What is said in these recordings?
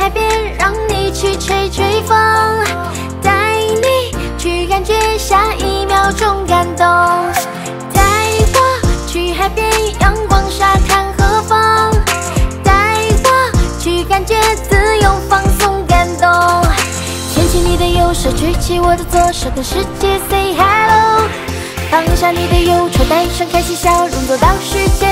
海边，让你去吹吹风，带你去感觉下一秒钟感动。带我去海边，阳光沙滩和风，带我去感觉自由放松感动。牵起你的右手，举起我的左手，跟世界 say hello。放下你的忧愁，带上开心笑容，走到世界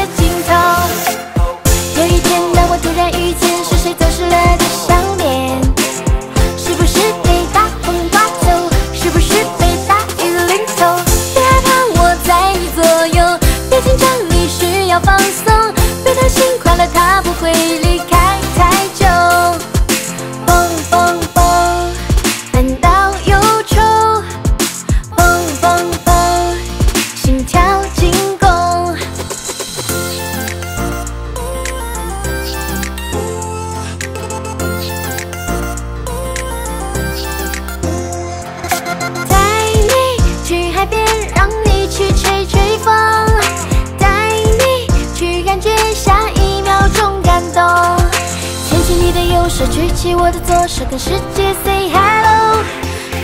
手，举起我的左手，跟世界 say hello。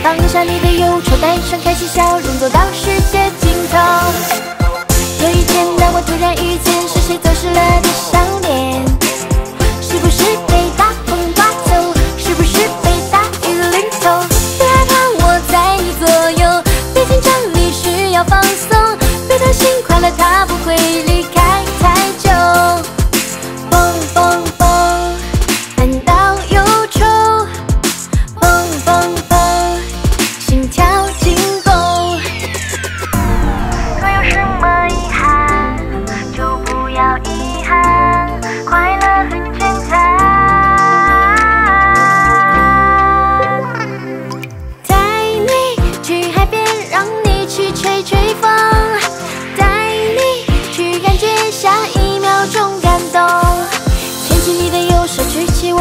放下你的忧愁，带上开心笑容，走到世界尽头。有一天，当我突然遇见，是谁走失了的笑脸？是不是被大风刮走？是不是被大雨淋透？别害怕，我在你左右。别紧张，你需要放松。别担心，快乐它不会离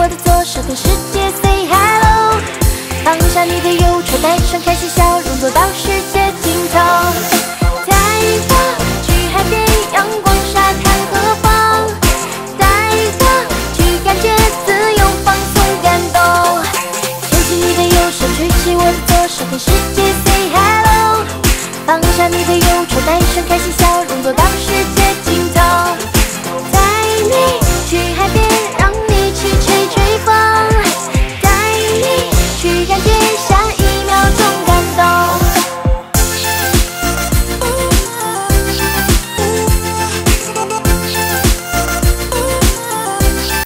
我的左手跟世界 say hello 放下你的忧愁带上开心笑容走到世界。